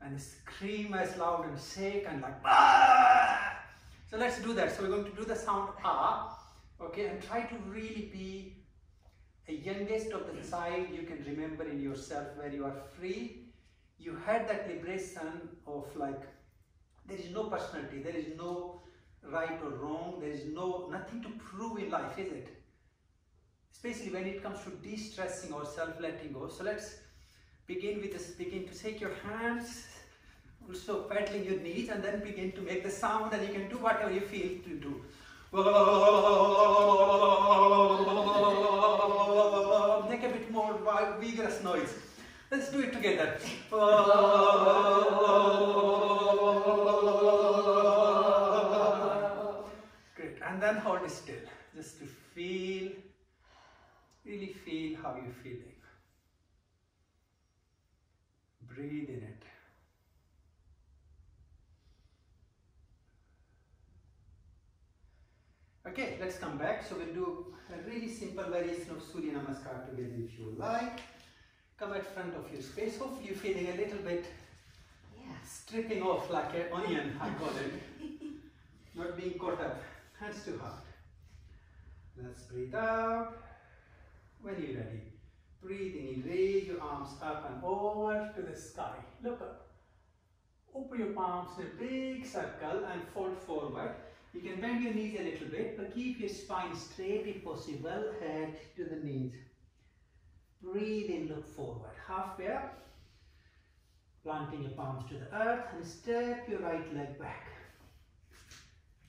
and scream as loud and shake and like, ah! So let's do that. So we're going to do the sound ah okay and try to really be a youngest of the side you can remember in yourself where you are free you had that liberation of like there is no personality there is no right or wrong there is no nothing to prove in life is it especially when it comes to de-stressing or self-letting go so let's begin with this begin to take your hands also paddling your knees and then begin to make the sound and you can do whatever you feel to do Make a bit more vigorous noise. Let's do it together. Great. And then hold still. Just to feel, really feel how you're feeling. Breathe in it. Okay, let's come back. So we'll do a really simple variation of Surya Namaskar together if you like. Come at front of your space. Hopefully you're feeling a little bit yeah. stripping off like an onion, I call it. Not being caught up. hands to heart. Let's breathe out. When you're ready, breathing in, raise your arms up and over to the sky. Look up. Open your palms in a big circle and fold forward. You can bend your knees a little bit, but keep your spine straight if possible, head to the knees. Breathe in, look forward. Halfway up, planting your palms to the earth and step your right leg back.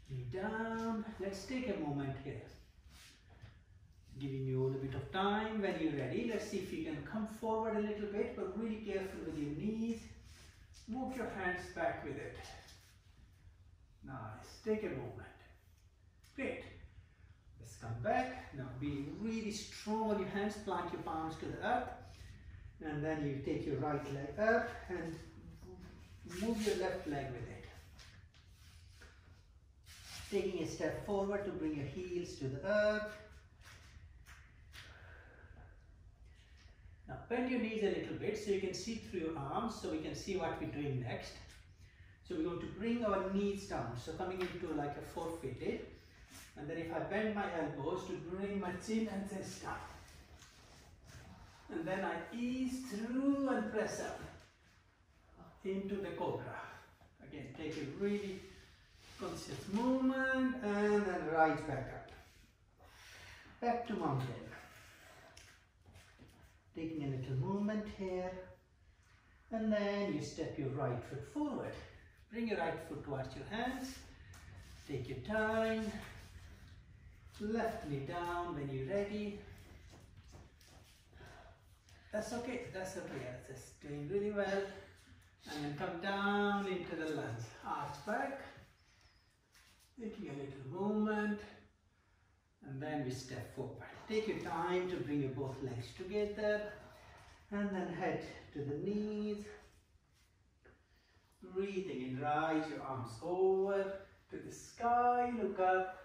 Knee down. Let's take a moment here. Giving you a little bit of time when you're ready. Let's see if you can come forward a little bit, but really careful with your knees. Move your hands back with it. Nice. Take a moment. Great. Let's come back. Now be really strong on your hands. Plant your palms to the earth. And then you take your right leg up and move your left leg with it. Taking a step forward to bring your heels to the earth. Now bend your knees a little bit so you can see through your arms so we can see what we're doing next. So we're going to bring our knees down. So coming into like a four-footed. And then if I bend my elbows to bring my chin and chest down. And then I ease through and press up into the cobra. Again, take a really conscious movement and then rise back up. Back to mountain. Taking a little movement here. And then you step your right foot forward. Bring your right foot towards your hands. Take your time. Left knee down when you're ready. That's okay, that's okay. That's just doing really well. And then come down into the lunge. Arch back. Making a little movement. And then we step forward. Take your time to bring your both legs together. And then head to the knees. Breathing in, rise your arms over to the sky, look up.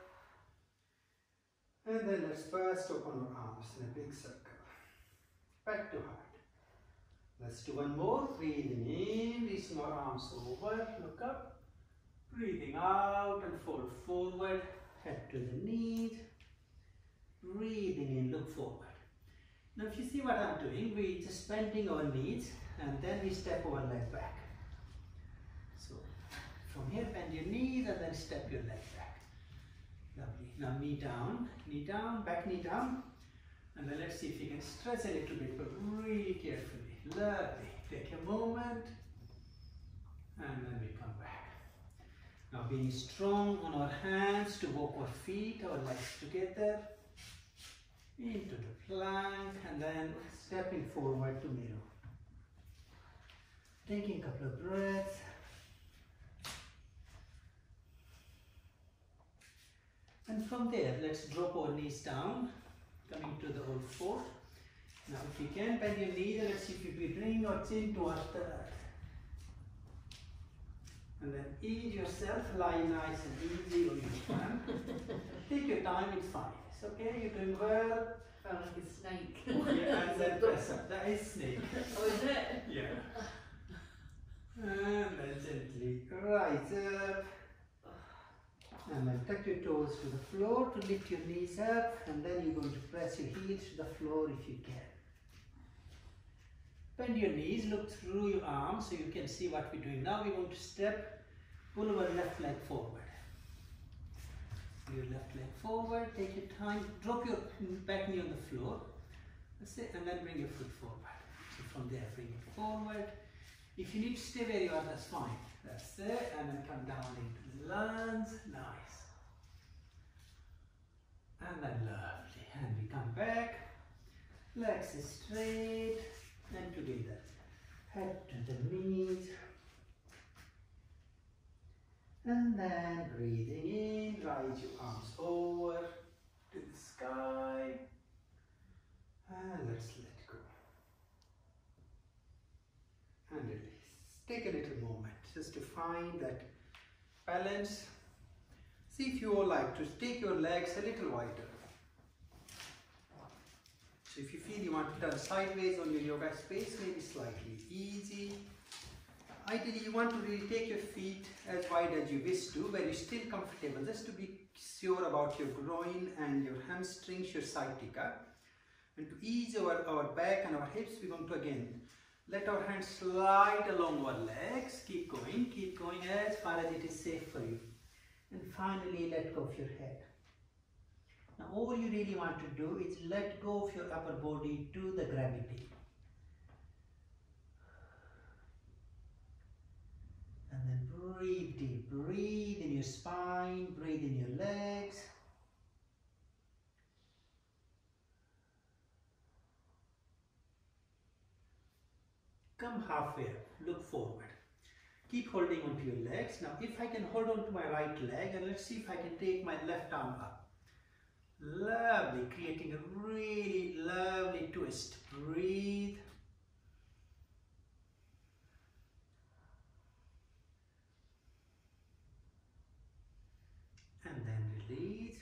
And then let's first open our arms in a big circle. Back to heart. Let's do one more. Breathing in, reaching our arms over, look up. Breathing out and fold forward, head to the knees. Breathing in, look forward. Now if you see what I'm doing, we're just bending our knees and then we step our leg back. So from here bend your knees and then step your leg back. Lovely. Now knee down, knee down, back knee down. And then let's see if you can stretch a little bit, but really carefully. Lovely. Take a moment. And then we come back. Now being strong on our hands to walk our feet, our legs together. Into the plank and then stepping forward to Meru. Taking a couple of breaths. And from there, let's drop our knees down, coming to the old four. Now if you can, bend your knees let's see if you bring your chin towards the earth. And then ease yourself, lie nice and easy on your spine. Take your time, it's fine. It's okay, you're doing well. Felt like a snake. Oh, yeah, and then press up. That is snake. oh, is it? Yeah. Ah. And then gently rise up. And then tuck your toes to the floor to lift your knees up. And then you're going to press your heels to the floor if you can. Bend your knees, look through your arms so you can see what we're doing. Now we're going to step, pull our left leg forward. Your left leg forward, take your time, drop your back knee on the floor. That's it, and then bring your foot forward. So from there, bring it forward. If you need to stay where you are, that's fine. That's it, and then come down into lunge. Nice. And then lovely. And we come back. Legs straight and together. Head to the knees. And then breathing in, rise your arms over to the sky. And let's let go. And release. Take a little moment just to find that balance. See if you like to take your legs a little wider. So if you feel you want to turn sideways on your yoga space, maybe slightly easy. Ideally, you want to really take your feet as wide as you wish to, where you're still comfortable, just to be sure about your groin and your hamstrings, your sciatica. And to ease our, our back and our hips, we're going to again let our hands slide along our legs. Keep going, keep going as far as it is safe for you. And finally, let go of your head. Now, all you really want to do is let go of your upper body to the gravity. And then breathe deep. Breathe in your spine, breathe in your legs. Come halfway up, look forward. Keep holding onto your legs. Now, if I can hold on to my right leg, and let's see if I can take my left arm up. Lovely, creating a really lovely twist. Breathe. And then release.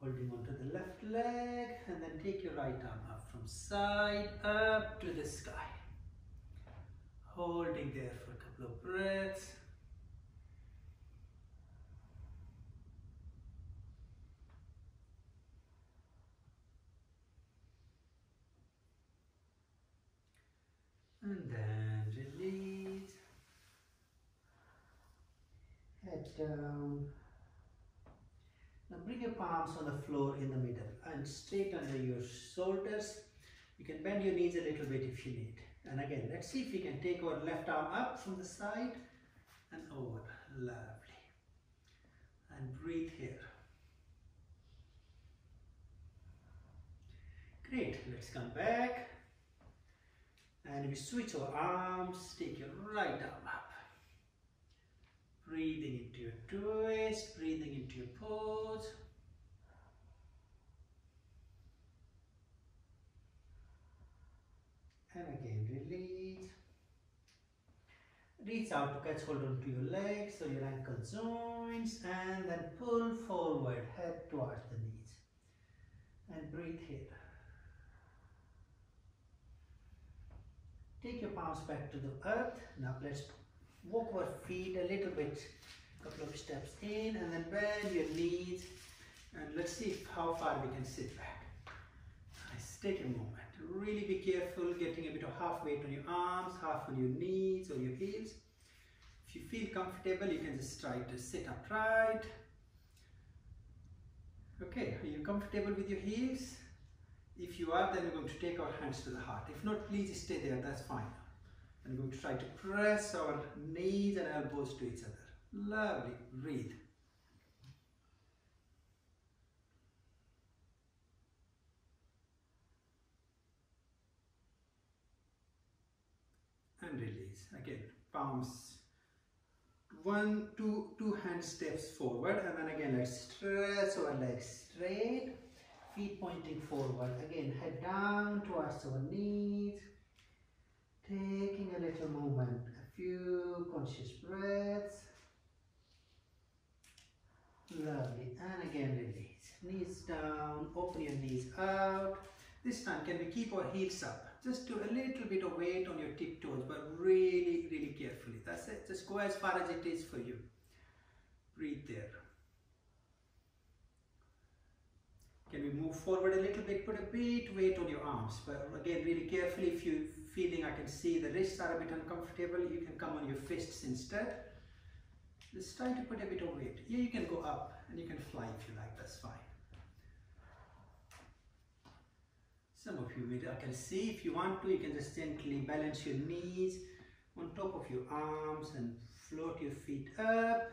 Holding onto the left leg and then take your right arm up from side up to the sky. Holding there for a couple of breaths. And then release. Head down. Now bring your palms on the floor in the middle and straight under your shoulders. You can bend your knees a little bit if you need. And again, let's see if we can take our left arm up from the side and over. Lovely. And breathe here. Great. Let's come back. And we switch our arms. Take your right arm up. Breathing into your twist, breathing into your pose. And again, release. Reach out to catch hold onto your legs or your ankle joints and then pull forward, head towards the knees. And breathe here. Take your palms back to the earth. Now let's walk our feet a little bit, a couple of steps in and then bend your knees and let's see how far we can sit back. Nice, take a moment. Really be careful getting a bit of half weight on your arms, half on your knees or your heels. If you feel comfortable, you can just try to sit upright. Okay, are you comfortable with your heels? If you are, then we're going to take our hands to the heart. If not, please stay there, that's fine. And we're going to try to press our knees and elbows to each other. Lovely. Breathe. And release. Again, palms. One, two, two hand steps forward and then again let's stretch our legs straight. Feet pointing forward. Again, head down towards our knees. Taking a little moment a few conscious breaths. Lovely. And again, release. Knees down, open your knees out. This time, can we keep our heels up? Just do a little bit of weight on your tiptoes, but really, really carefully. That's it. Just go as far as it is for you. Breathe there. Can we move forward a little bit? Put a bit weight on your arms, but again, really carefully. If you're feeling, I can see the wrists are a bit uncomfortable, you can come on your fists instead. Just try to put a bit of weight. Yeah, you can go up and you can fly if you like, that's fine. Some of you, I can see if you want to, you can just gently balance your knees on top of your arms and float your feet up.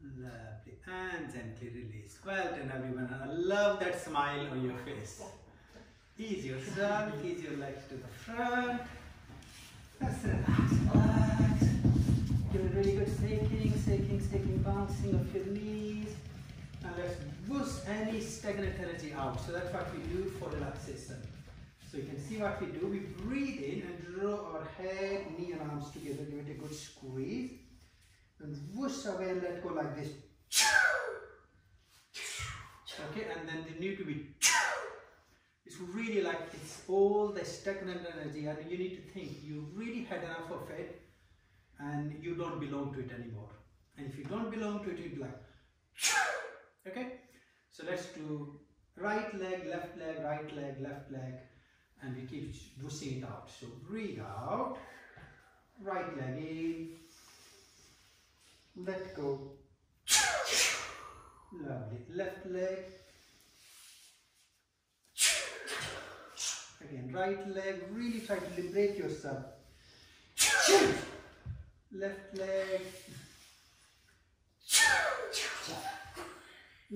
Lovely. And gently release. Well done everyone. I love that smile on your face. Ease yourself, ease your legs to the front. That's relax, relax. Give a really good shaking, shaking, shaking, bouncing of your knees. Let's boost any stagnant energy out. So that's what we do for relaxation. So you can see what we do. We breathe in and draw our head, knee and arms together. Give it a good squeeze. And whoosh away and let go like this. Okay, and then the need to be it's really like it's all the stagnant energy and you need to think you really had enough of it and you don't belong to it anymore. And if you don't belong to it, you'd be like, okay? So let's do right leg, left leg, right leg, left leg, and we keep pushing it out. So breathe out, right leg in, let go, lovely, left leg, again, right leg, really try to liberate yourself, left leg,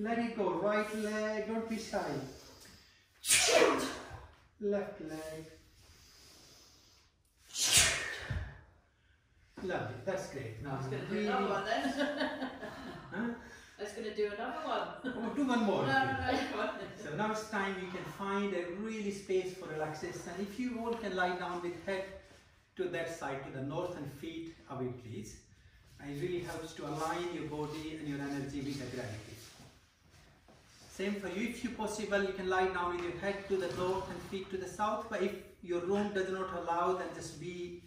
let it go, right leg, don't be shy. Left leg. Lovely, that's great. I Now was going to do another one then. Huh? I was going to do another one. Oh, do one more. no, no, on. So now it's time you can find a really space for relaxation. If you all can lie down with head to that side, to the north and feet away please. And it really helps to align your body and your energy with the gravity. Same for you, if you possible, you can lie down with your head to the north and feet to the south. But if your room does not allow, then just be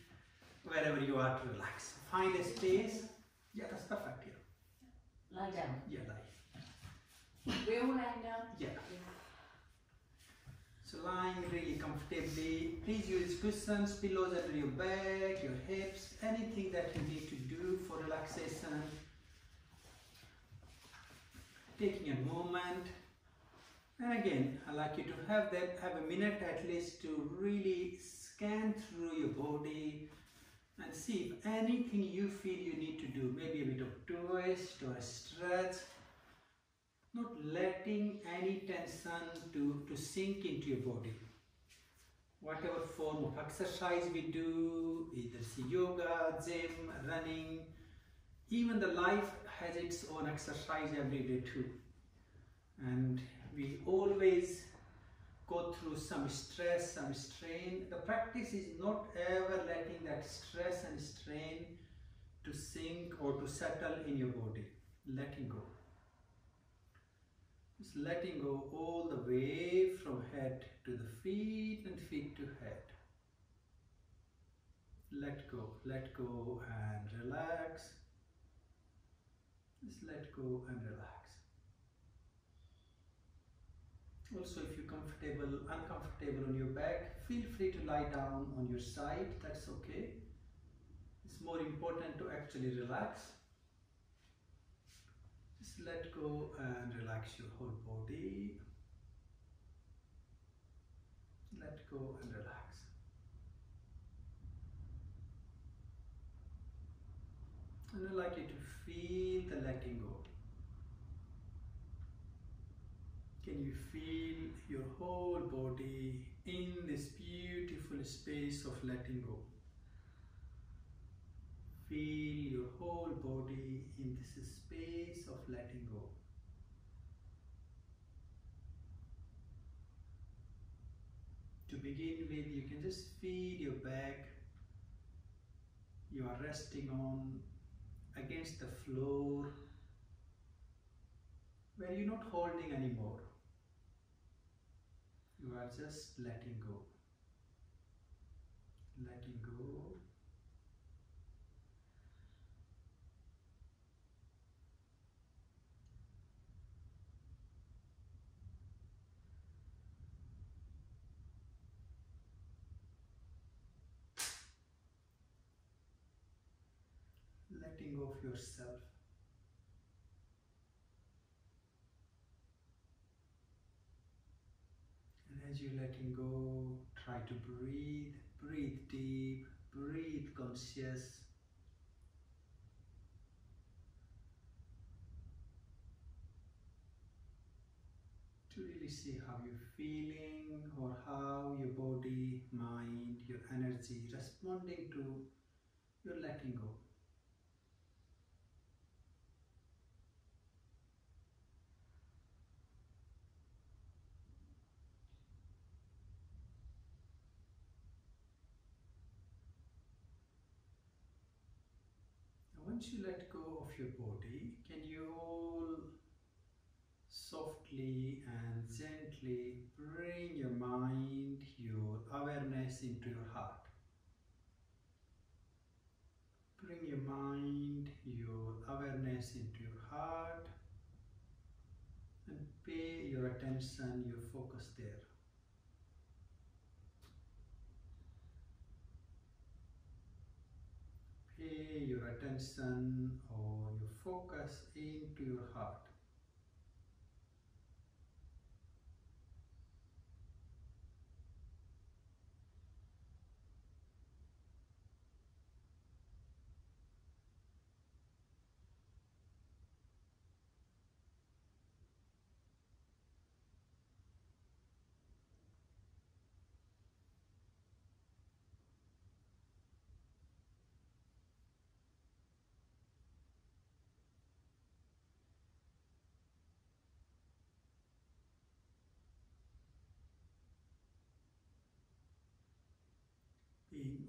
wherever you are to relax. Find a space. Yeah, that's perfect. Yeah, Lie down. yeah, lie. We all laying down? Yeah. So lying really comfortably. Please use cushions, pillows under your back, your hips, anything that you need to do for relaxation. Taking a moment. And again, I like you to have that, have a minute at least to really scan through your body and see if anything you feel you need to do. Maybe a bit of twist or a stretch not letting any tension to, to sink into your body. Whatever form of exercise we do, either see yoga, gym, running, even the life has its own exercise every day too. And we always go through some stress, some strain. The practice is not ever letting that stress and strain to sink or to settle in your body. Letting go. Just letting go all the way from head to the feet and feet to head. Let go, let go and relax. Just let go and relax. Also, if you're comfortable, uncomfortable on your back, feel free to lie down on your side. That's okay. It's more important to actually relax. Just let go and relax your whole body. Let go and relax. And I'd like you to feel the letting go. Can you feel your whole body in this beautiful space of letting go? Feel your whole body in this space of letting go. To begin with, you can just feel your back. You are resting on against the floor where you're not holding anymore. You are just letting go. Letting go. letting go of yourself. And as you're letting go, try to breathe, breathe deep, breathe conscious. To really see how you're feeling or how your body, mind, your energy responding to your letting go. Once you let go of your body, can you all softly and gently bring your mind, your awareness into your heart? Bring your mind, your awareness into your heart and pay your attention, your focus there. Your attention or your focus into your heart.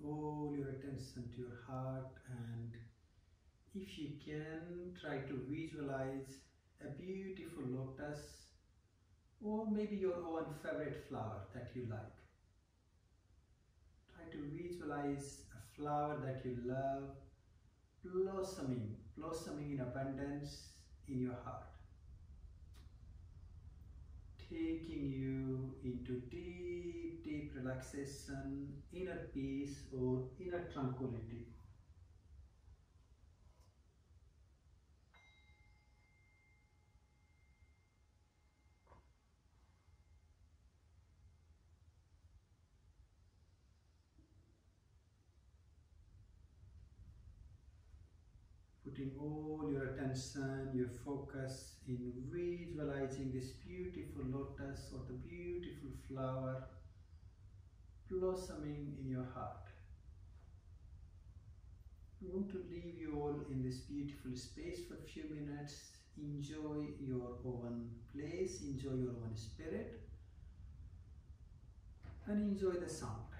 All your attention to your heart and if you can try to visualize a beautiful lotus or maybe your own favorite flower that you like. Try to visualize a flower that you love blossoming blossoming in abundance in your heart. Taking you into deep, deep relaxation, inner peace or inner tranquility. Putting all your attention, your focus in visualizing this beautiful lotus or the beautiful flower blossoming in your heart. I want to leave you all in this beautiful space for a few minutes. Enjoy your own place, enjoy your own spirit, and enjoy the sound.